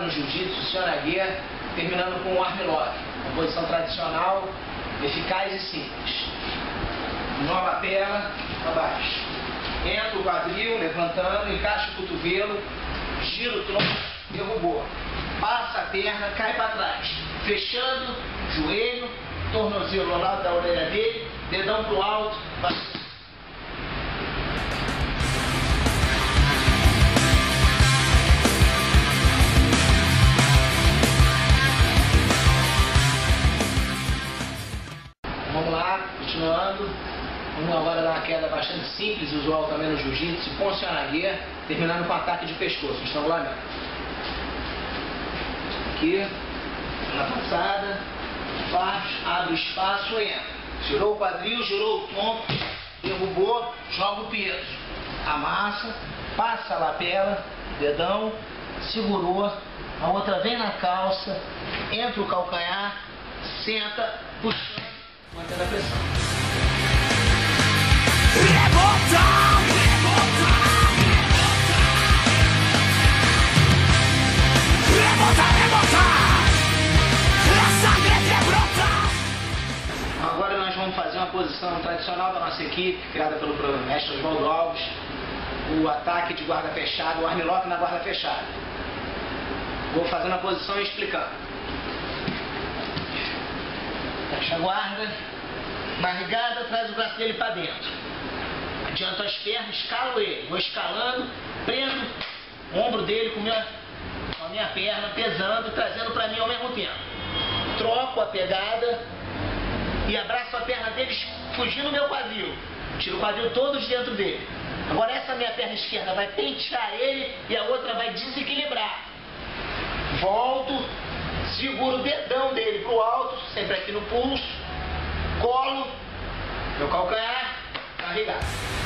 agora no jiu-jitsu, Sionaguê, terminando com o armlock. Uma posição tradicional, eficaz e simples. Nó lapela, abaixo. Entra o quadril, levantando, encaixa o cotovelo, gira o tronco, derrubou. Passa a perna, cai para trás. Fechando, joelho, tornozelo ao lado da orelha dele, dedão pro alto, vai. Continuando. Vamos agora dar uma queda bastante simples, usual também no jiu-jitsu, poncionaguê, terminando com ataque de pescoço, estrangulamento. Aqui, na passada, abre espaço e entra. Girou o quadril, girou o tronco, derrubou, joga o peso. Amassa, passa a lapela, dedão, segurou, a outra vem na calça, entra o calcanhar, senta, puxando, mantendo a pressão. Agora nós vamos fazer uma posição tradicional da nossa equipe, criada pelo mestre Oswaldo Alves, o ataque de guarda fechada, o armlock na guarda fechada. Vou fazendo a posição e explicando. Fecha a guarda, barrigada, traz o braço dele para dentro. Adianto as pernas, escalo ele, vou escalando, prendo o ombro dele com, minha, com a minha perna, pesando, trazendo para mim ao mesmo tempo. Troco a pegada, e abraço a perna deles fugindo do meu quadril. Tiro o quadril todo de dentro dele. Agora essa minha perna esquerda vai pentear ele e a outra vai desequilibrar. Volto, seguro o dedão dele pro alto, sempre aqui no pulso, meu calcanhar, carregado. Fuego